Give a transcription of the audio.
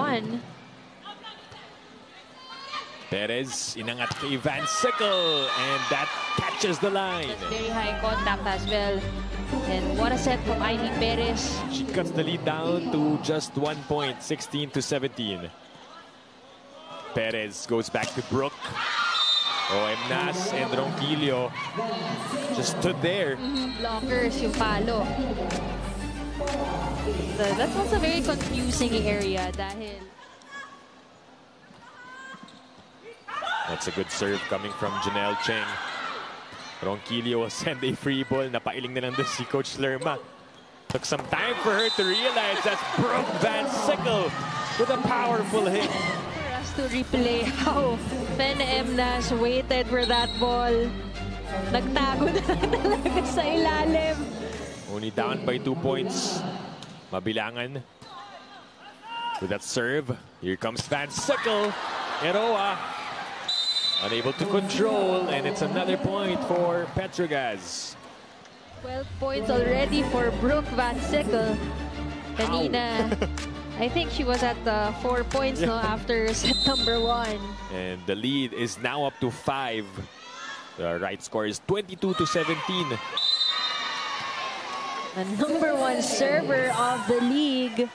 one. Perez inangat kay Van Sickle and that catches the line. Very high contact as well. And what a set from Ivy Perez. She cuts the lead down to just one point, 16 to 17. Perez goes back to Brooke. Oh, Emnas and Ronquillo just stood there. Blockers yung palo. So that's also a very confusing area dahil That's a good serve coming from Janelle Cheng. Ronquillo will send a free ball. Napailing na lang doon si Coach Lerma. Took some time for her to realize that's Brooke Van Sickle with a powerful hit. for us to replay how Fen Emnas waited for that ball. Nagtago na talaga sa ilalim. Only down by two points. Mabilangan. With that serve, here comes Van Sickle. Eroa unable to control, and it's another point for Petro Gazz. 12 points already for Brooke Van Sickle. Kanina, I think she was at uh, 4 points no after set number 1. And the lead is now up to five. The right score is 22 to 17. The number one server of the league.